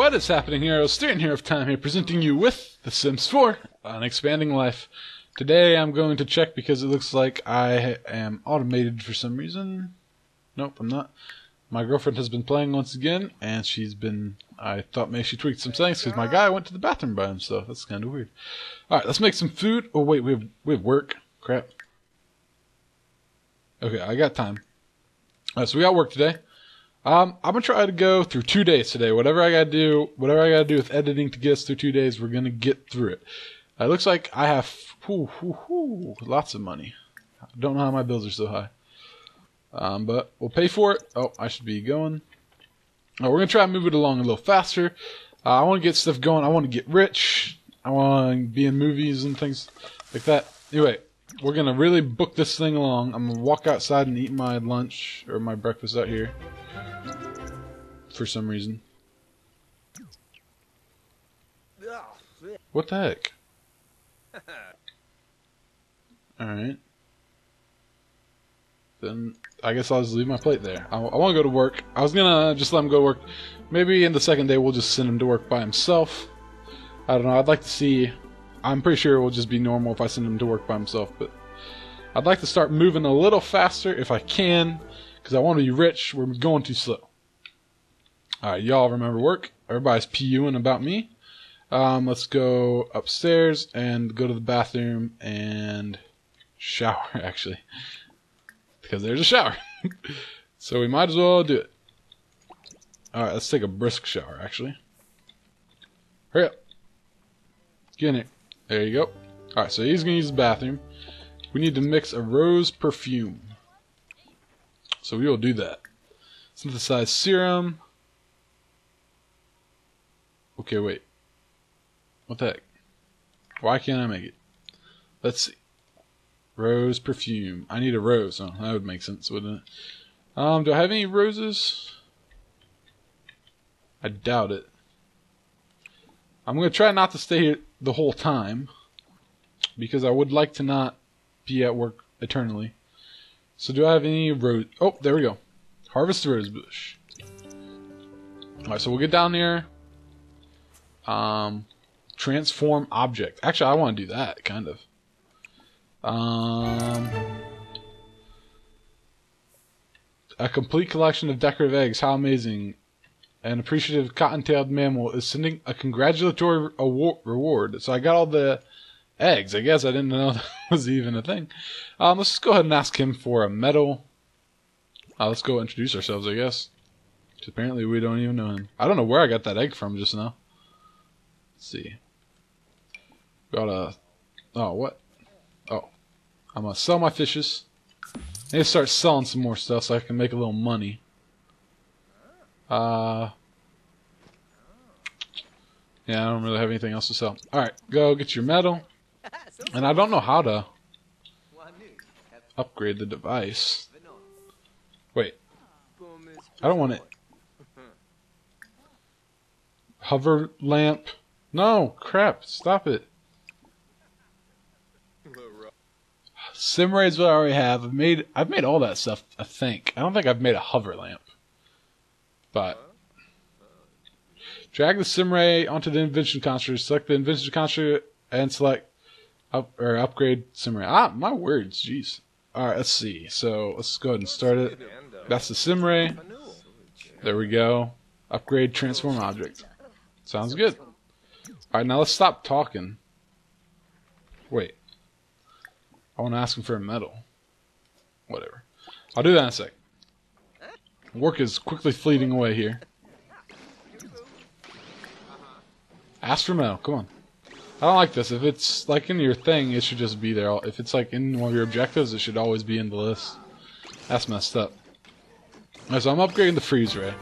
What is happening, here? I was Steering here of time here, presenting you with The Sims 4, an expanding life. Today I'm going to check because it looks like I am automated for some reason. Nope, I'm not. My girlfriend has been playing once again, and she's been. I thought maybe she tweaked some settings because my guy went to the bathroom by himself. That's kind of weird. All right, let's make some food. Oh wait, we have we have work. Crap. Okay, I got time. All right, so we got work today. Um, I'm gonna try to go through two days today. Whatever I gotta do, whatever I gotta do with editing to get us through two days, we're gonna get through it. It looks like I have whoo, whoo, whoo, lots of money. I don't know how my bills are so high. Um, but we'll pay for it. Oh, I should be going. Oh, we're gonna try and move it along a little faster. Uh, I want to get stuff going. I want to get rich. I want to be in movies and things like that. Anyway, we're gonna really book this thing along. I'm gonna walk outside and eat my lunch or my breakfast out here. For some reason. What the heck? Alright. Then I guess I'll just leave my plate there. I, I want to go to work. I was gonna just let him go to work. Maybe in the second day we'll just send him to work by himself. I don't know. I'd like to see. I'm pretty sure it will just be normal if I send him to work by himself, but I'd like to start moving a little faster if I can, because I want to be rich. We're going too slow. Alright, y'all remember work. Everybody's PUing about me. Um, let's go upstairs and go to the bathroom and shower, actually. Because there's a shower. so we might as well do it. Alright, let's take a brisk shower, actually. Hurry up. Get in it. There you go. Alright, so he's going to use the bathroom. We need to mix a rose perfume. So we will do that. Synthesize serum. Okay, wait. What the heck? Why can't I make it? Let's see. Rose perfume. I need a rose. Oh, that would make sense, wouldn't it? Um, do I have any roses? I doubt it. I'm going to try not to stay here the whole time. Because I would like to not be at work eternally. So do I have any rose? Oh, there we go. Harvest the rose bush. Alright, so we'll get down there. Um, transform object. Actually, I want to do that, kind of. Um, a complete collection of decorative eggs. How amazing. An appreciative cotton-tailed mammal is sending a congratulatory award, reward. So I got all the eggs. I guess I didn't know that was even a thing. Um, let's just go ahead and ask him for a medal. Uh, let's go introduce ourselves, I guess. Apparently we don't even know him. I don't know where I got that egg from just now. Let's see. Got a... Oh, what? Oh. I'm gonna sell my fishes. I need to start selling some more stuff so I can make a little money. Uh... Yeah, I don't really have anything else to sell. Alright, go get your metal. And I don't know how to upgrade the device. Wait. I don't want it. Hover lamp. No, crap. Stop it. Simray is what I already have. I've made I've made all that stuff, I think. I don't think I've made a hover lamp. But drag the Simray onto the invention construct, select the invention construct and select up or upgrade Simray. Ah, my words, jeez. Alright, let's see. So let's go ahead and start it. That's the Simray. There we go. Upgrade transform object. Sounds good. Alright, now let's stop talking. Wait. I want to ask him for a medal. Whatever. I'll do that in a sec. Work is quickly fleeting away here. Ask for medal. Come on. I don't like this. If it's like in your thing, it should just be there. If it's like in one of your objectives, it should always be in the list. That's messed up. So I'm upgrading the freeze ray.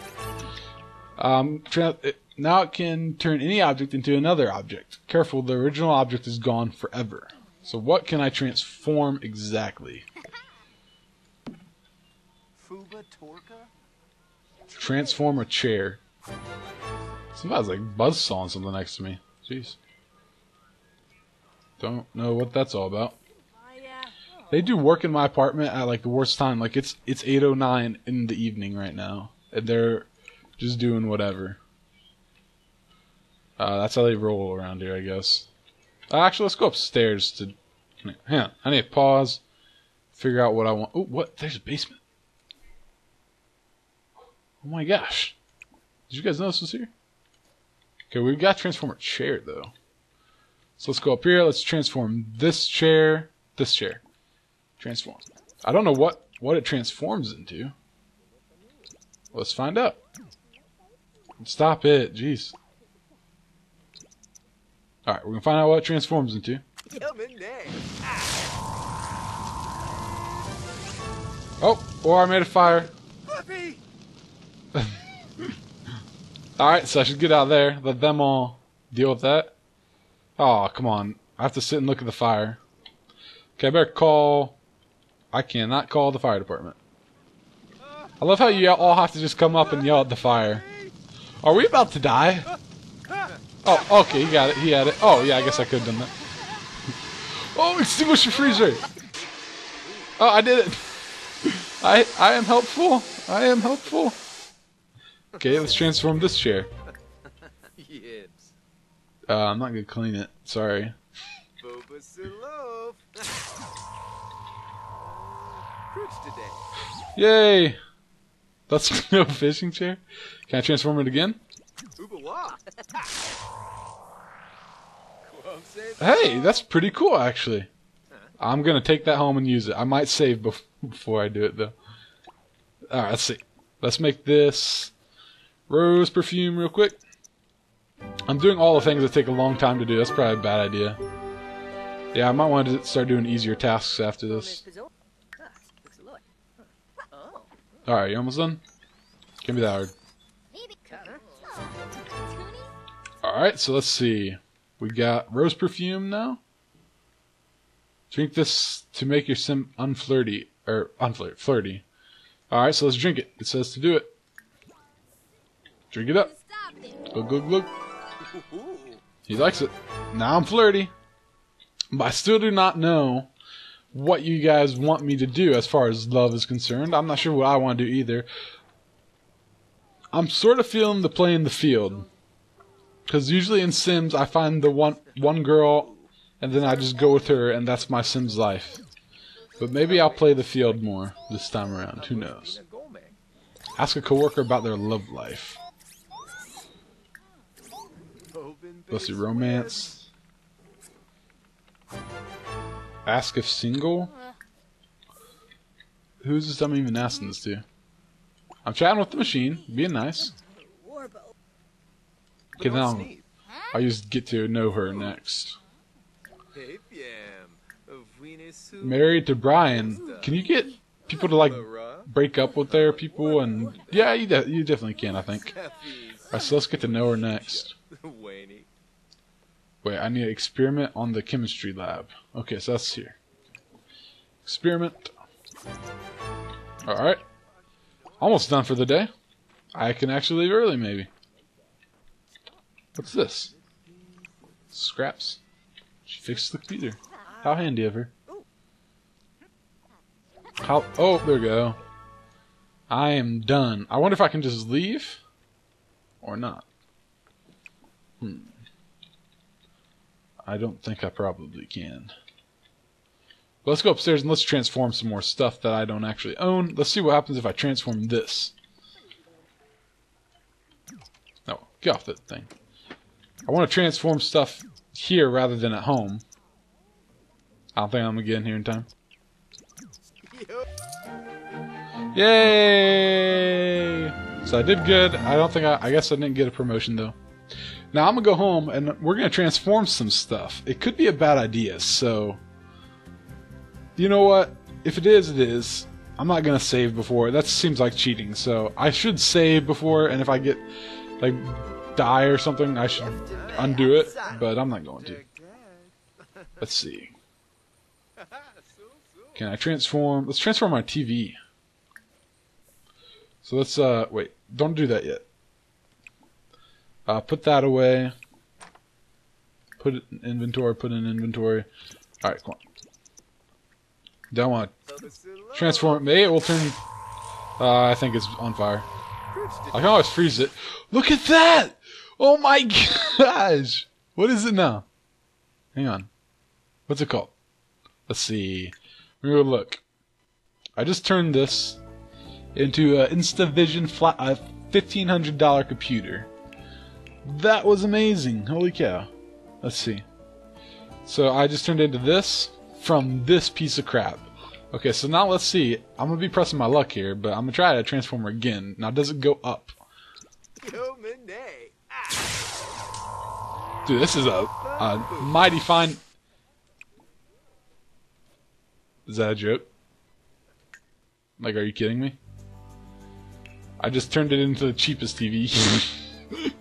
Um, now it can turn any object into another object. Careful, the original object is gone forever. So what can I transform exactly? Transform a chair. Somebody's like buzzsawing something next to me. Jeez. Don't know what that's all about. They do work in my apartment at like the worst time. Like it's it's 8:09 in the evening right now, and they're just doing whatever. Uh, that's how they roll around here, I guess. Uh, actually, let's go upstairs to. Hang on. I need to pause, figure out what I want. Oh, what? There's a basement. Oh my gosh. Did you guys know this was here? Okay, we've got transformer chair though. So let's go up here. Let's transform this chair, this chair. Transform. I don't know what what it transforms into. Let's find out. Stop it, jeez. Alright, we're gonna find out what it transforms into. Oh, or I made a fire. Alright, so I should get out there, let them all deal with that. Oh, come on. I have to sit and look at the fire. Okay, I better call... I cannot call the fire department. I love how you all have to just come up and yell at the fire. Are we about to die? Oh, okay, he got it. He had it. Oh, yeah, I guess I could have done that. Oh, extinguish your freezer! Oh, I did it! I I am helpful. I am helpful. Okay, let's transform this chair. Uh, I'm not gonna clean it. Sorry. Yay! That's no fishing chair. Can I transform it again? Hey, that's pretty cool actually. I'm gonna take that home and use it. I might save bef before I do it though. Alright, let's see. Let's make this rose perfume real quick. I'm doing all the things that take a long time to do. That's probably a bad idea. Yeah, I might want to start doing easier tasks after this. Alright, you almost done? Give me that hard. Alright, so let's see. We got rose perfume now. Drink this to make your sim unflirty. Or unflirt flirty. Alright, so let's drink it. It says to do it. Drink it up. Look, look, look. He likes it. Now I'm flirty. But I still do not know what you guys want me to do as far as love is concerned. I'm not sure what I want to do either. I'm sort of feeling the play in the field. Because usually in Sims, I find the one one girl, and then I just go with her, and that's my Sims life. But maybe I'll play the field more this time around. Who knows? Ask a coworker about their love life. Let's see, romance. Ask if single. Who's this I'm even asking this to? I'm chatting with the machine, being nice. Okay, now I'll just get to know her next. Married to Brian. Can you get people to like break up with their people? And yeah, you de you definitely can. I think. Alright, so let's get to know her next. Wait, I need to experiment on the chemistry lab. Okay, so that's here. Experiment. Alright. Almost done for the day. I can actually leave early, maybe. What's this? Scraps. She fixed the computer. How handy of her. How? Oh, there we go. I am done. I wonder if I can just leave? Or not. Hmm. I don't think I probably can. But let's go upstairs and let's transform some more stuff that I don't actually own. Let's see what happens if I transform this. No, get off that thing. I want to transform stuff here rather than at home. I don't think I'm going to get in here in time. Yay! So I did good. I don't think I... I guess I didn't get a promotion, though. Now I'm to go home, and we're to transform some stuff. It could be a bad idea, so... You know what? If it is, it is. I'm not to save before. That seems like cheating, so I should save before, and if I get, like, die or something, I should undo it, but I'm not going to. Let's see. Can I transform? Let's transform my TV. So let's, uh, wait, don't do that yet. Uh, put that away. Put it in inventory, put in inventory. Alright, come on. Don't want transform. Maybe it will turn, uh, I think it's on fire. I can always freeze it. Look at that! Oh my gosh! What is it now? Hang on. What's it called? Let's see. Go look. I just turned this into an InstaVision flat, a $1,500 computer. That was amazing. Holy cow. Let's see. So I just turned into this from this piece of crap. Okay, so now let's see. I'm gonna be pressing my luck here, but I'm gonna try to transform again. Now, does it go up? Dude, this is a, a mighty fine. Is that a joke? Like, are you kidding me? I just turned it into the cheapest TV.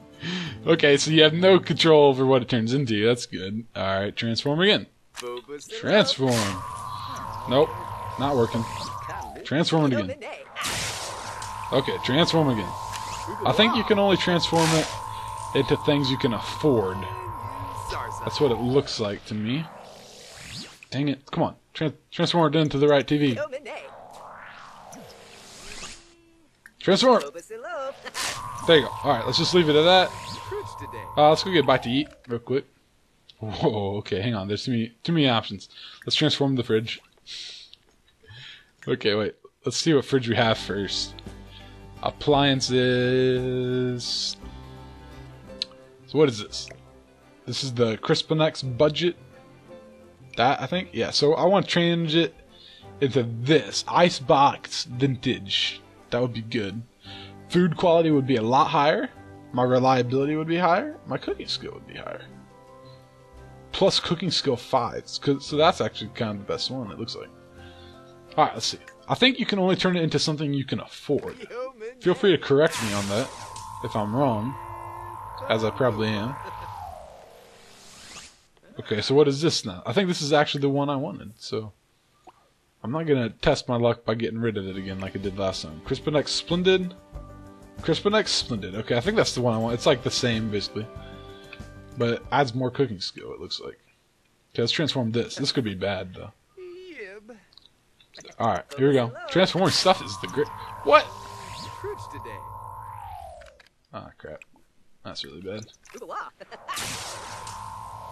okay, so you have no control over what it turns into. That's good. Alright, transform again. Transform. Nope, not working. Transform it again. Okay, transform again. I think you can only transform it into things you can afford. That's what it looks like to me. Dang it. Come on. Trans transform it into the right TV. Transform! There you go. Alright, let's just leave it at that. Uh, let's go get bite to eat real quick. Whoa, okay, hang on. There's too many, too many options. Let's transform the fridge. Okay, wait. Let's see what fridge we have first. Appliances. So what is this? This is the Crisponex budget. That, I think? Yeah, so I want to change it into this. Icebox Vintage. That would be good. Food quality would be a lot higher. My reliability would be higher. My cooking skill would be higher. Plus cooking skill 5. So that's actually kind of the best one, it looks like. Alright, let's see. I think you can only turn it into something you can afford. Feel free to correct me on that if I'm wrong, as I probably am. Okay, so what is this now? I think this is actually the one I wanted, so... I'm not gonna test my luck by getting rid of it again like I did last time. Crisponex Splendid? Crisponex Splendid. Okay, I think that's the one I want. It's like the same, basically. But it adds more cooking skill, it looks like. Okay, let's transform this. This could be bad, though. Alright, here we go. Transforming stuff is the great. What? Ah, oh, crap. That's really bad.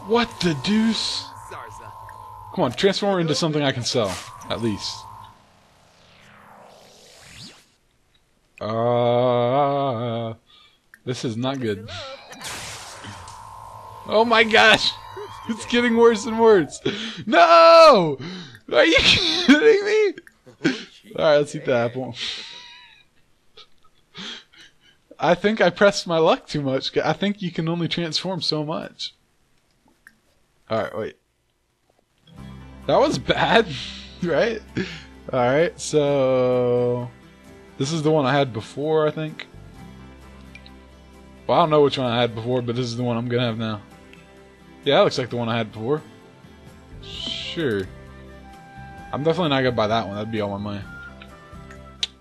What the deuce? Come on, transform into something I can sell, at least. Uh, this is not good. Oh my gosh! It's getting worse and worse. No! Are you kidding me? Alright, let's eat the apple. I think I pressed my luck too much. I think you can only transform so much. Alright, wait. That was bad, right? Alright, so... This is the one I had before, I think. Well, I don't know which one I had before, but this is the one I'm gonna have now. Yeah, that looks like the one I had before. Sure. I'm definitely not gonna buy that one. That'd be all my money.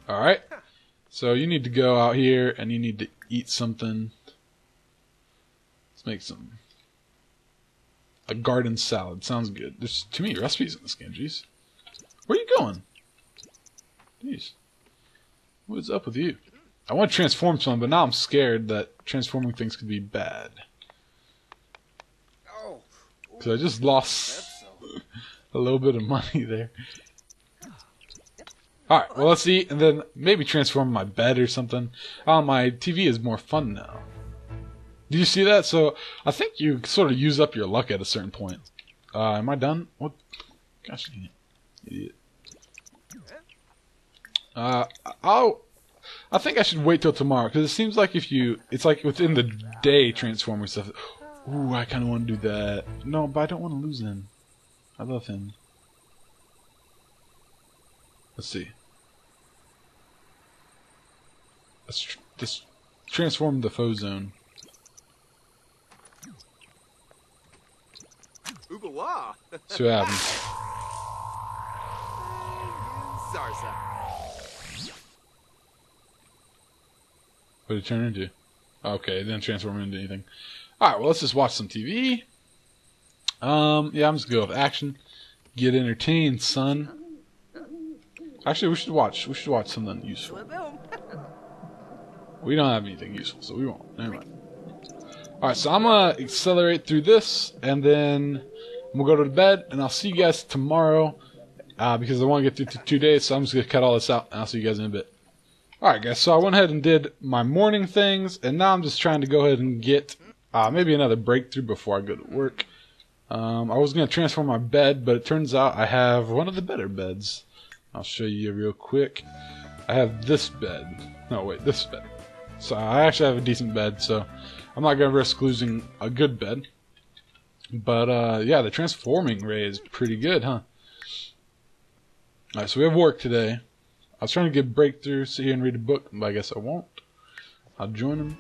Alright. So you need to go out here and you need to eat something. Let's make some. A garden salad. Sounds good. There's too many recipes in this game, jeez. Where are you going? Jeez. What's up with you? I want to transform some, but now I'm scared that transforming things could be bad. Because I just lost a little bit of money there. Alright, well let's see, and then maybe transform my bed or something. Oh, my TV is more fun now. Do you see that? So, I think you sort of use up your luck at a certain point. Uh, am I done? What? Gosh, idiot. Uh, I'll... I think I should wait till tomorrow, because it seems like if you... It's like within the day transforming stuff. Ooh, I kind of want to do that. No, but I don't want to lose him. I love him. Let's see. Let's tr just transform the foe zone. see what happens. What did it turn into? Okay, it didn't transform into anything. Alright, well, let's just watch some TV. Um, yeah, I'm just gonna go with action. Get entertained, son. Actually, we should watch. We should watch something useful. We don't have anything useful, so we won't. Never mind. Alright, so I'm gonna accelerate through this, and then I'm gonna go to bed, and I'll see you guys tomorrow, uh, because I want to get through two days, so I'm just gonna cut all this out, and I'll see you guys in a bit. Alright guys, so I went ahead and did my morning things, and now I'm just trying to go ahead and get uh, maybe another breakthrough before I go to work. Um, I was going to transform my bed, but it turns out I have one of the better beds. I'll show you real quick. I have this bed. No, wait, this bed. So I actually have a decent bed, so I'm not going to risk losing a good bed. But uh, yeah, the transforming ray is pretty good, huh? Alright, so we have work today. I was trying to get breakthrough, sit here and read a book, but I guess I won't. I'll join him.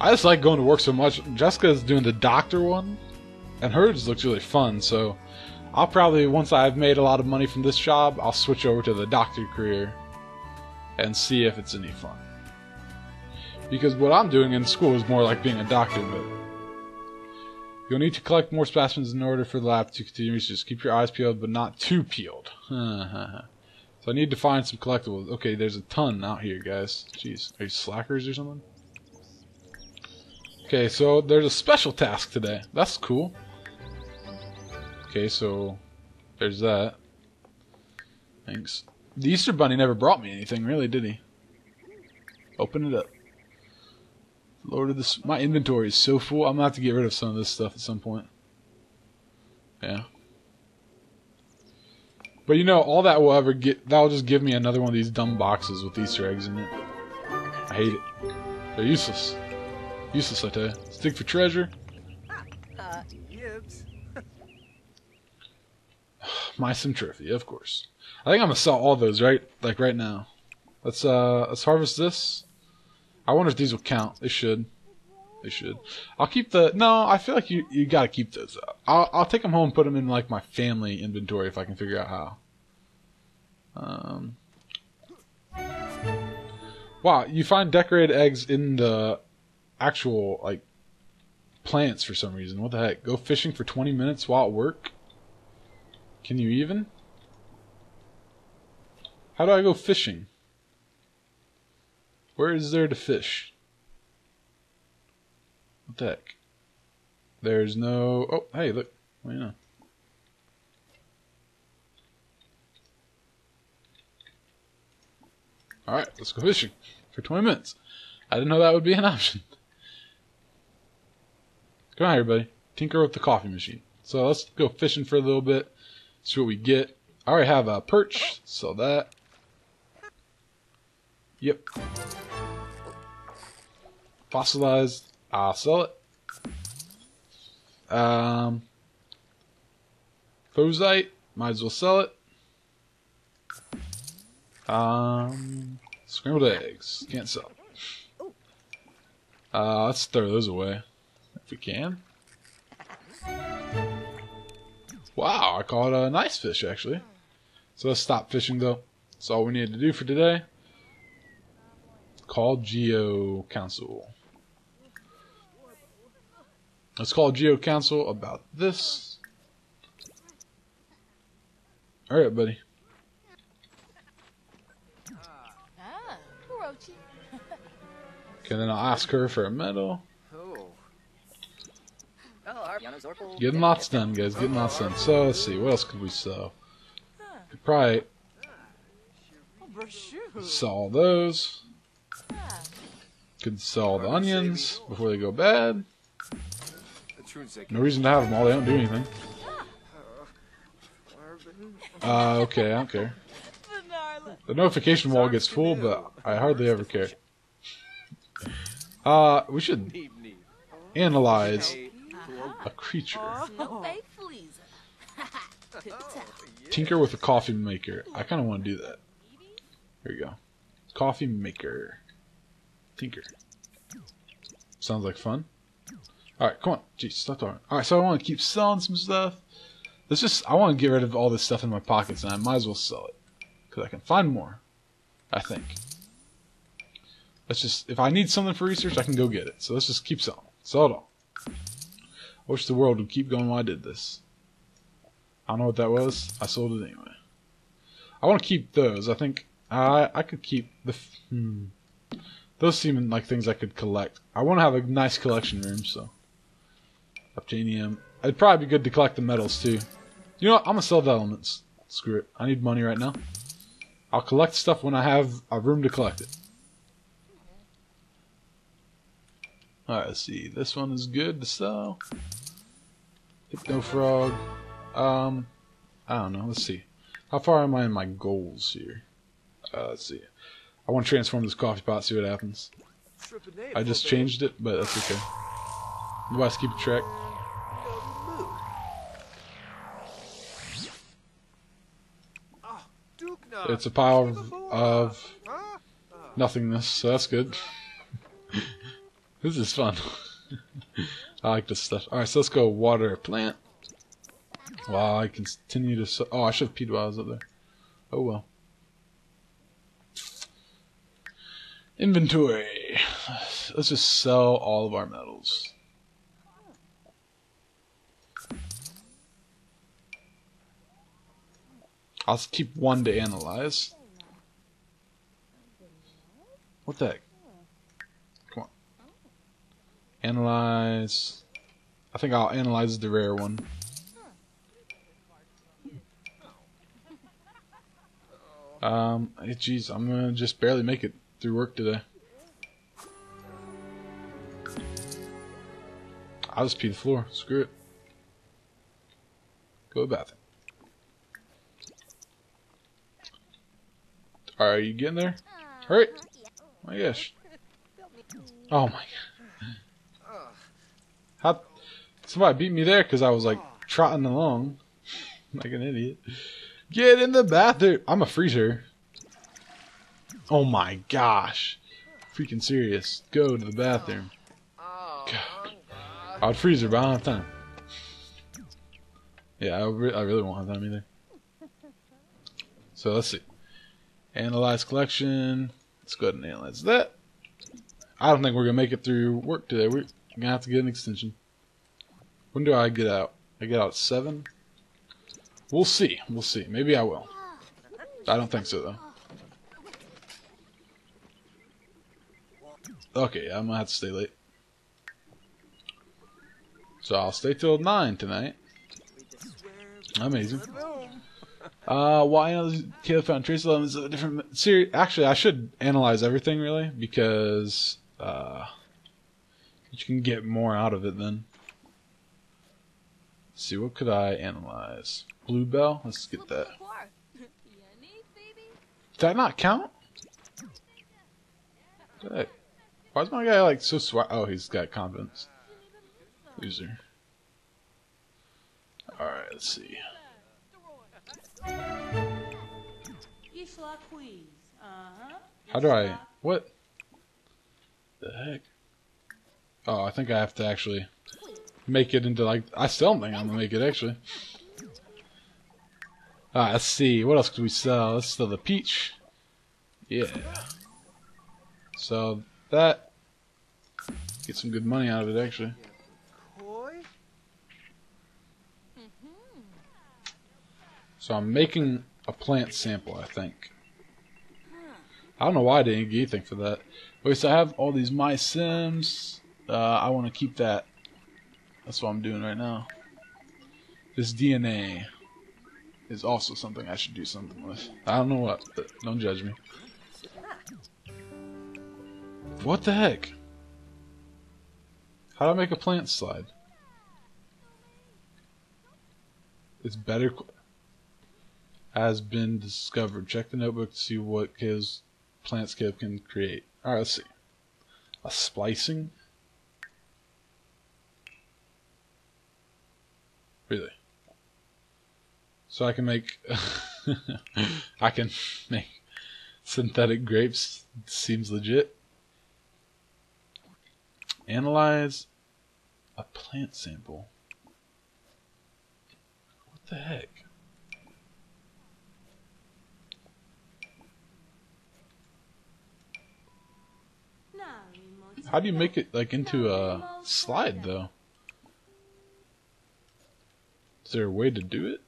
I just like going to work so much. Jessica's doing the doctor one, and hers looks really fun, so I'll probably, once I've made a lot of money from this job, I'll switch over to the doctor career and see if it's any fun. Because what I'm doing in school is more like being a doctor, but You'll need to collect more specimens in order for the lab to continue research. Keep your eyes peeled, but not too peeled. So I need to find some collectibles. Okay, there's a ton out here, guys. Jeez, are you slackers or something? Okay, so there's a special task today. That's cool. Okay, so there's that. Thanks. The Easter Bunny never brought me anything, really, did he? Open it up. Lord of this, my inventory is so full. I'm gonna have to get rid of some of this stuff at some point. Yeah. But you know, all that will ever get, that'll just give me another one of these dumb boxes with Easter eggs in it. I hate it. They're useless. Useless, I tell you. Stick for treasure. My Centrifia, of course. I think I'm gonna sell all those right, like right now. Let's uh, let's harvest this. I wonder if these will count. They should. They should. I'll keep the. No, I feel like you you gotta keep those. I'll I'll take them home and put them in like my family inventory if I can figure out how. Um. Wow, you find decorated eggs in the actual like plants for some reason. What the heck? Go fishing for 20 minutes while at work? Can you even? How do I go fishing? Where is there to fish? What the heck? There's no. Oh, hey, look. Well, yeah. Alright, let's go fishing for 20 minutes. I didn't know that would be an option. Come on, everybody. Tinker with the coffee machine. So let's go fishing for a little bit, see what we get. I already have a perch, so that. Yep. Fossilized. I'll sell it. Um, Fozite. Might as well sell it. Um, scrambled eggs. Can't sell. Uh, let's throw those away. If we can. Wow, I caught a nice fish, actually. So let's stop fishing, though. That's all we need to do for today. Call Geo Council. Let's call Geo Council about this. Alright, buddy. Okay, then I'll ask her for a medal. Getting lots done, guys. Getting lots done. So, let's see. What else could we sell? Could probably sell those. Could sell the onions before they go bad. No reason to have them all. They don't do anything. Uh, okay, I don't care. The notification wall gets full, but I hardly ever care. Uh, we should analyze a creature. No fake fleas. Tinker with a coffee maker. I kind of want to do that. Here you go. Coffee maker. Tinker. Sounds like fun. Alright, come on. Jeez, stop talking. Alright, so I want to keep selling some stuff. Let's just, I want to get rid of all this stuff in my pockets, and I might as well sell it. Because I can find more. I think. Just, if I need something for research, I can go get it. So let's just keep selling. Sell it all. I wish the world would keep going while I did this. I don't know what that was. I sold it anyway. I want to keep those. I think I I could keep the hmm, Those seem like things I could collect. I want to have a nice collection room, so. Obtanium. It'd probably be good to collect the metals, too. You know what? I'm gonna sell the elements. Screw it. I need money right now. I'll collect stuff when I have a room to collect it. Alright, let's see. This one is good to sell. Hypno Frog. Um, I don't know. Let's see. How far am I in my goals here? Uh, let's see. I want to transform this coffee pot, see what happens. I just changed it, but that's okay. Otherwise, keep a track. It's a pile of, of nothingness, so that's good. This is fun. I like this stuff. Alright, so let's go water plant. Wow, I continue to... Oh, I should have peed while I was up there. Oh well. Inventory. Let's just sell all of our metals. I'll keep one to analyze. What the heck? Analyze. I think I'll analyze the rare one. Um, jeez, I'm gonna just barely make it through work today. I'll just pee the floor. Screw it. Go to the bathroom. Are you getting there? Hurry! My gosh. Oh my god. How? Somebody beat me there because I was like trotting along like an idiot. Get in the bathroom! I'm a freezer. Oh my gosh. Freaking serious. Go to the bathroom. God. I'd freeze her, but I don't have time. Yeah, I, re I really won't have time either. So let's see. Analyze collection. Let's go ahead and analyze that. I don't think we're going to make it through work today. We're going to have to get an extension. When do I get out? I get out at 7? We'll see. We'll see. Maybe I will. I don't think so, though. Okay, I'm to have to stay late. So I'll stay till 9 tonight. Amazing. Uh, why well, Caleb found trace elements of a different series. Actually, I should analyze everything really because uh, you can get more out of it then. Let's see, what could I analyze? Bluebell. Let's get that. Did that not count? Why is my guy like so swag? Oh, he's got confidence. Loser. Alright, let's see. How do I... What? The heck? Oh, I think I have to actually make it into like... I still don't think I'm gonna make it actually. Alright, let's see. What else could we sell? Let's sell the peach. Yeah. So that... Get some good money out of it actually. So I'm making a plant sample, I think. I don't know why I didn't get anything for that. Okay, so I have all these my sims. Uh, I want to keep that. That's what I'm doing right now. This DNA is also something I should do something with. I don't know what, but don't judge me. What the heck? How do I make a plant slide? It's better has been discovered. Check the notebook to see what his PlantScape can create. Alright, let's see. A splicing? Really? So I can make I can make synthetic grapes. Seems legit. Analyze a plant sample. What the heck? How do you make it like into a slide though? Is there a way to do it?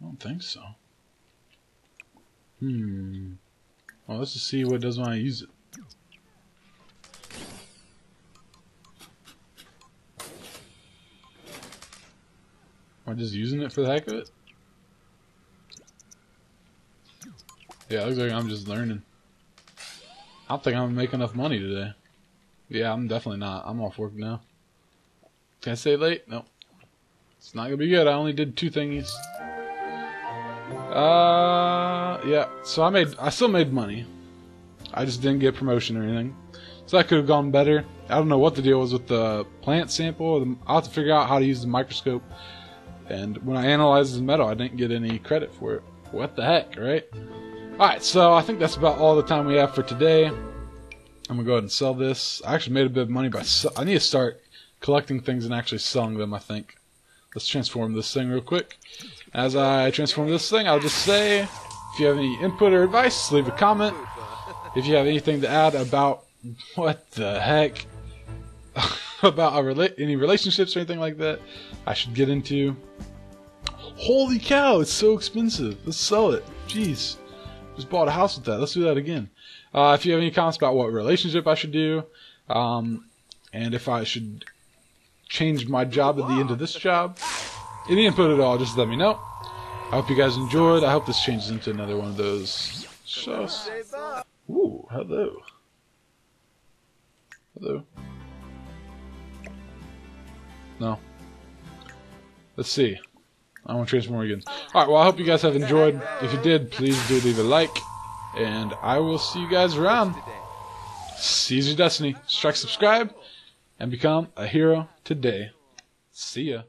I don't think so. Hmm. Well, let's just see what does when I use it. Am I just using it for the heck of it? Yeah, looks like I'm just learning. I don't think I'm gonna make enough money today. Yeah, I'm definitely not. I'm off work now. Can I stay late? No. It's not gonna be good. I only did two thingies. Uh, yeah. So I made, I still made money. I just didn't get promotion or anything. So that could have gone better. I don't know what the deal was with the plant sample. I'll have to figure out how to use the microscope. And when I analyzed the metal, I didn't get any credit for it. What the heck, right? Alright, so I think that's about all the time we have for today. I'm gonna go ahead and sell this. I actually made a bit of money by. I need to start collecting things and actually selling them. I think. Let's transform this thing real quick. As I transform this thing, I'll just say, if you have any input or advice, leave a comment. If you have anything to add about what the heck about rela any relationships or anything like that, I should get into. Holy cow! It's so expensive. Let's sell it. Jeez. Just bought a house with that. Let's do that again. Uh, if you have any comments about what relationship I should do, um, and if I should change my job at the end of this job, any input at all, just let me know. I hope you guys enjoyed. I hope this changes into another one of those shows. Ooh, hello. Hello. No. Let's see. I want to transform again. Alright, well, I hope you guys have enjoyed. If you did, please do leave a like. And I will see you guys around. Seize your destiny. Strike subscribe. And become a hero today. See ya.